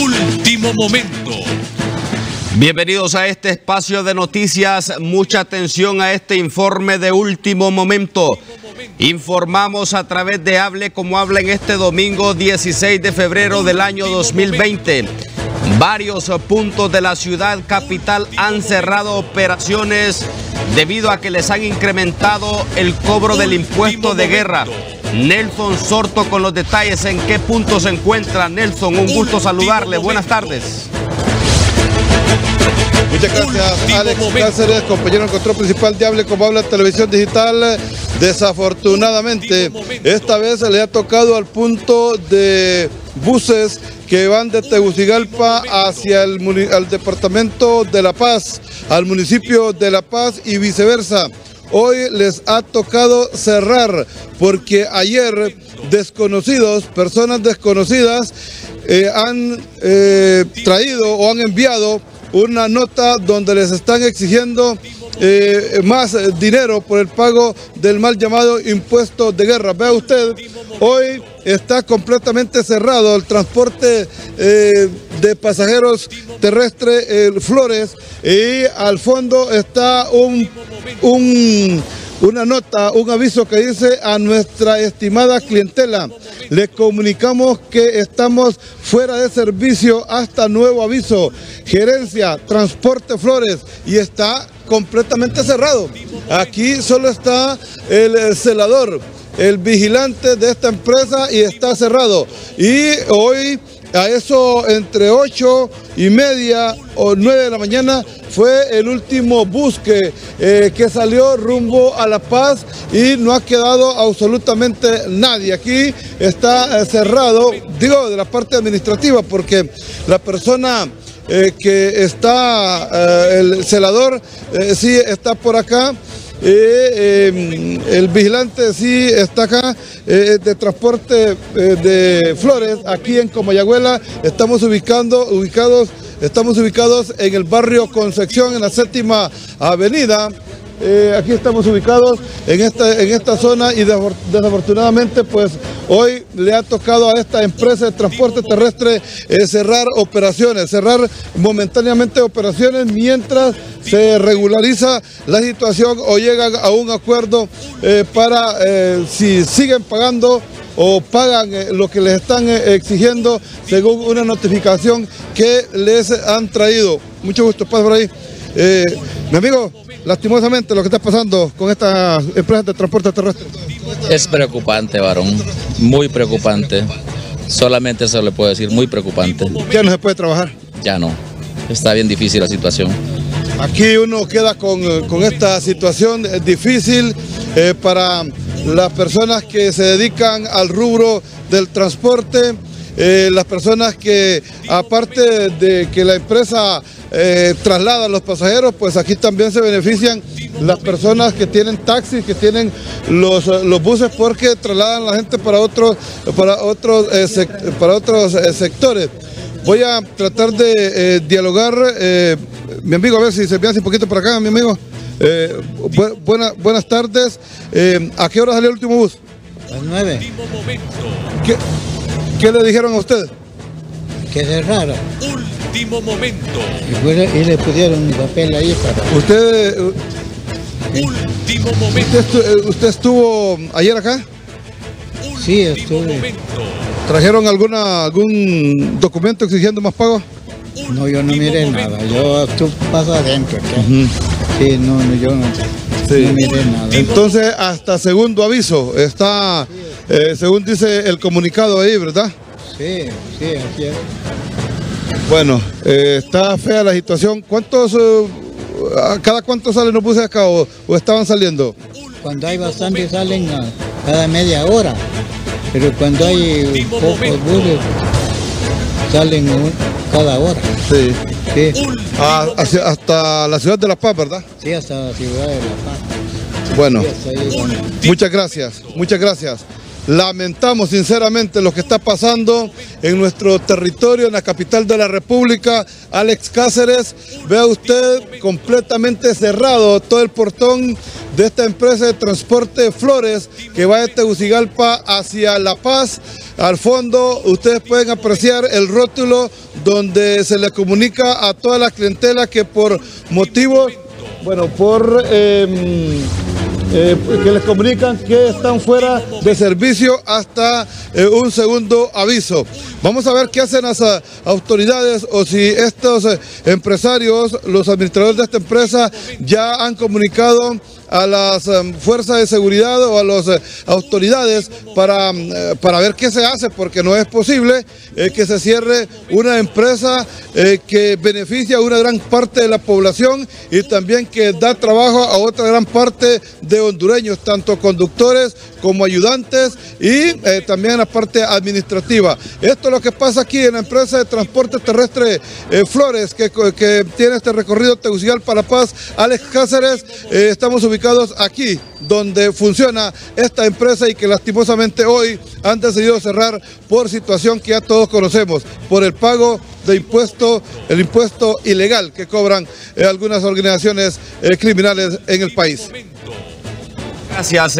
Último momento. Bienvenidos a este espacio de noticias. Mucha atención a este informe de último momento. Informamos a través de Hable como habla en este domingo 16 de febrero del año 2020. Varios puntos de la ciudad capital han cerrado operaciones debido a que les han incrementado el cobro del impuesto de guerra. Nelson Sorto con los detalles en qué punto se encuentra. Nelson, un gusto saludarle. Buenas tardes. Muchas gracias, Alex Cáceres, compañero en control principal de Hable como habla televisión digital. Desafortunadamente, esta vez le ha tocado al punto de buses que van de Tegucigalpa hacia el departamento de La Paz, al municipio de La Paz y viceversa. Hoy les ha tocado cerrar porque ayer desconocidos, personas desconocidas, eh, han eh, traído o han enviado una nota donde les están exigiendo eh, más dinero por el pago del mal llamado impuesto de guerra. Vea usted, hoy está completamente cerrado el transporte eh, de pasajeros terrestres Flores y al fondo está un, un una nota, un aviso que dice a nuestra estimada clientela, le comunicamos que estamos fuera de servicio hasta nuevo aviso. Gerencia, Transporte Flores y está completamente cerrado. Aquí solo está el celador, el vigilante de esta empresa y está cerrado. Y hoy a eso entre 8 y media o 9 de la mañana fue el último bus que, eh, que salió rumbo a La Paz y no ha quedado absolutamente nadie. Aquí está eh, cerrado, digo de la parte administrativa, porque la persona eh, que está, el celador, sí está por acá. Em, el vigilante sí está acá eh, de transporte eh, de flores aquí en Comayagüela. Estamos ubicando, ubicados, estamos ubicados en el barrio Concepción, en la séptima avenida. Eh, aquí estamos ubicados en esta, en esta zona y desafortunadamente pues hoy le ha tocado a esta empresa de transporte terrestre eh, cerrar operaciones, cerrar momentáneamente operaciones mientras se regulariza la situación o llegan a un acuerdo eh, para si siguen pagando o pagan lo que les están exigiendo según una notificación que les han traído. Mucho gusto, paz por ahí. Mi amigo, lastimosamente lo que está pasando con estas empresas de transporte terrestre? Es preocupante, varón, muy preocupante. Solamente eso le puedo decir, muy preocupante. ¿Ya no se puede trabajar? Ya no, está bien difícil la situación. Aquí uno queda con, esta situación difícil eh, para las personas que se dedican al rubro del transporte, eh, las personas que aparte de que la empresa eh, traslada a los pasajeros, pues aquí también se benefician las personas que tienen taxis, que tienen los, los buses porque trasladan a la gente para otros, para otros, eh, para otros eh, sectores. Voy a tratar de dialogar, mi amigo, a ver si se ve un poquito por acá, mi amigo. buenas tardes. ¿A qué hora salió el último bus? A las nueve. ¿Qué, ¿Qué le dijeron a usted? Que cerrara último momento. Y, le pusieron un papel ahí para... ¿Usted, último momento. ¿Usted, estuvo ayer acá? Sí, estuve. ¿Trajeron alguna algún documento exigiendo más pago? No, yo no miré nada. Yo tú paso adentro. Sí, no, yo no, miré nada. Entonces, hasta segundo aviso, está, eh, según dice el comunicado ahí, ¿verdad? Sí, sí, así es. Bueno, eh, está fea la situación. ¿Cuántos, eh, cada cuánto salen los buses acá o, estaban saliendo? Cuando hay bastante salen cada media hora, pero cuando hay pocos buses salen cada hora. Sí. Ah, hasta la ciudad de La Paz, ¿verdad? Sí, hasta la ciudad de La Paz. Bueno, muchas gracias, muchas gracias. Lamentamos sinceramente lo que está pasando en nuestro territorio, en la capital de la República, Alex Cáceres. Vea usted completamente cerrado todo el portón de esta empresa de transporte Flores que va de Tegucigalpa hacia La Paz. Al fondo ustedes pueden apreciar el rótulo donde se le comunica a toda la clientela que por motivos, bueno, por... Eh, eh, que les comunican que están fuera de servicio hasta eh, un segundo aviso. Vamos a ver qué hacen las uh, autoridades o si estos empresarios, los administradores de esta empresa, ya han comunicado a las um, fuerzas de seguridad o a las uh, autoridades para, um, para ver qué se hace, porque no es posible eh, que se cierre una empresa eh, que beneficia a una gran parte de la población y también que da trabajo a otra gran parte de hondureños, tanto conductores como ayudantes y eh, también la parte administrativa. Esto es lo que pasa aquí en la empresa de transporte terrestre eh, Flores, que, que, tiene este recorrido Tegucigalpa La Paz, Alex Cáceres. Eh, estamos aquí, donde funciona esta empresa y que lastimosamente hoy han decidido cerrar por situación que ya todos conocemos, por el pago de impuesto, el impuesto ilegal que cobran eh, algunas organizaciones eh, criminales en el país. Gracias.